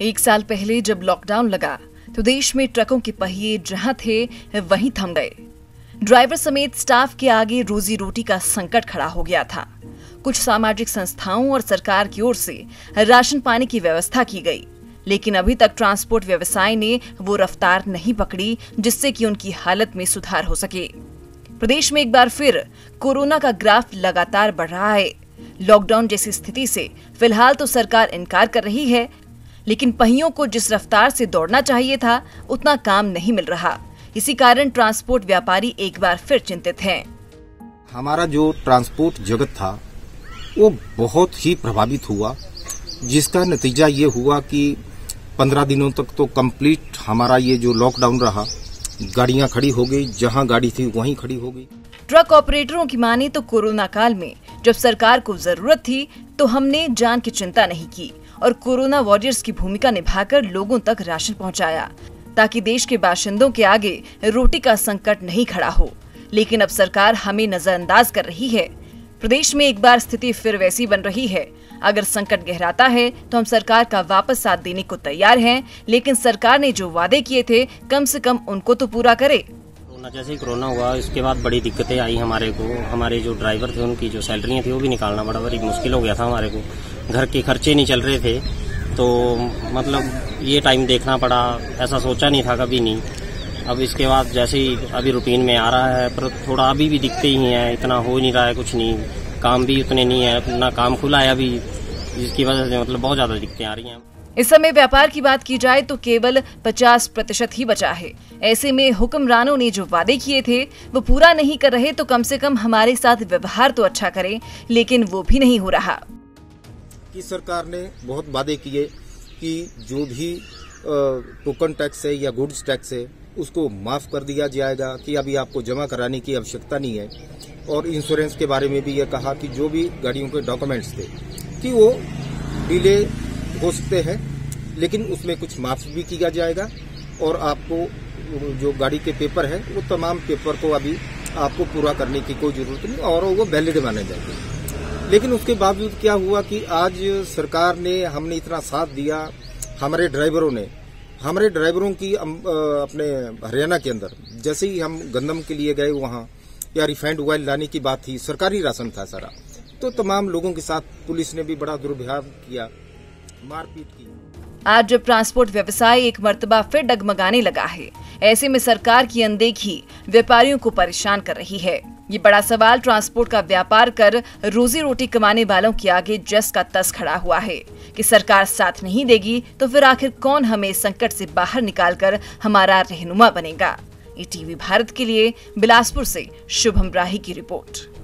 एक साल पहले जब लॉकडाउन लगा तो देश में ट्रकों के पहिए जहाँ थे, वहीं थम गए। ड्राइवर समेत स्टाफ के आगे रोजी रोटी का संकट खड़ा हो गया था। कुछ सामाजिक संस्थाओं और सरकार की ओर से राशन पानी की व्यवस्था की गई, लेकिन अभी तक ट्रांसपोर्ट व्यवसाय ने वो रफ्तार नहीं पकड़ी, जिससे कि उनकी हालत में सुधार हो सके। प्रदेश में एक बार फिर कोरोना का ग्राफ लगातार बढ़ रहा है। लॉकडाउन जैसी स्थिति से फ़िलहाल तो सरकार इनकार कर रही है लेकिन पहियों को जिस रफ्तार से दौड़ना चाहिए था उतना काम नहीं मिल रहा। इसी कारण ट्रांसपोर्ट व्यापारी एक बार फिर चिंतित हैं। हमारा जो ट्रांसपोर्ट जगत था वो बहुत ही प्रभावित हुआ जिसका नतीजा ये हुआ कि पंद्रह दिनों तक तो कंप्लीट हमारा ये जो लॉकडाउन रहा गाड़ियाँ खड़ी हो गई जहाँ गाड़ी थी वहीं खड़ी हो गई। ट्रक ऑपरेटरों की माने तो कोरोना काल में जब सरकार को ज़रूरत थी तो हमने जान की चिंता नहीं की। और कोरोना वॉरियर्स की भूमिका निभाकर लोगों तक राशन पहुँचाया, ताकि देश के बाशिंदों के आगे रोटी का संकट नहीं खड़ा हो। लेकिन अब सरकार हमें नजरअंदाज कर रही है। प्रदेश में एक बार स्थिति फिर वैसी बन रही है। अगर संकट गहराता है तो हम सरकार का वापस साथ देने को तैयार हैं, लेकिन सरकार ने जो वादे किए थे, कम से कम उनको तो पूरा करे। कोरोना जैसे ही कोरोना हुआ, इसके बाद बड़ी दिक्कतें आई हमारे को। हमारे जो ड्राइवर थे, उनकी जो सैलरियाँ थी, वो भी निकालना बड़ा बड़ी मुश्किल हो गया था हमारे को। घर के खर्चे नहीं चल रहे थे तो मतलब ये टाइम देखना पड़ा, ऐसा सोचा नहीं था कभी नहीं। अब इसके बाद जैसे ही अभी रूटीन में आ रहा है, पर थोड़ा अभी भी दिखते ही हैं, इतना हो नहीं रहा है कुछ नहीं। काम भी उतने नहीं है, ना काम खुला है अभी, जिसकी वजह से मतलब बहुत ज़्यादा दिक्कतें आ रही हैं। इस समय व्यापार की बात की जाए तो केवल 50 प्रतिशत ही बचा है। ऐसे में हुक्मरानों ने जो वादे किए थे, वो पूरा नहीं कर रहे तो कम से कम हमारे साथ व्यवहार तो अच्छा करें, लेकिन वो भी नहीं हो रहा। की सरकार ने बहुत वादे किए कि जो भी टोकन टैक्स है या गुड्स टैक्स है, उसको माफ़ कर दिया जाएगा कि अभी आपको जमा कराने की आवश्यकता नहीं है। और इंश्योरेंस के बारे में भी यह कहा कि जो भी गाड़ियों के डॉक्यूमेंट्स थे, कि वो डिले हो सकते हैं लेकिन उसमें कुछ माफ़ भी किया जाएगा और आपको जो गाड़ी के पेपर है, वो तमाम पेपर को अभी आपको पूरा करने की कोई ज़रूरत नहीं, और वो वैलिड माने जाएँगे। लेकिन उसके बावजूद क्या हुआ कि आज सरकार ने हमने इतना साथ दिया, हमारे ड्राइवरों ने, हमारे ड्राइवरों की अपने हरियाणा के अंदर, जैसे ही हम गंदम के लिए गए वहाँ, या रिफाइंड ऑयल लाने की बात थी, सरकारी राशन था सारा तो तमाम लोगों के साथ पुलिस ने भी बड़ा दुर्व्यवहार किया। मारपीट की। आज जब ट्रांसपोर्ट व्यवसाय एक मरतबा फिर डगमगाने लगा है। ऐसे में सरकार की अनदेखी व्यापारियों को परेशान कर रही है। ये बड़ा सवाल ट्रांसपोर्ट का व्यापार कर रोजी रोटी कमाने वालों के आगे जस का तस खड़ा हुआ है। कि सरकार साथ नहीं देगी तो फिर आखिर कौन हमें संकट से बाहर निकालकर हमारा रहनुमा बनेगा? टीवी भारत के लिए, बिलासपुर से शुभम राही की रिपोर्ट।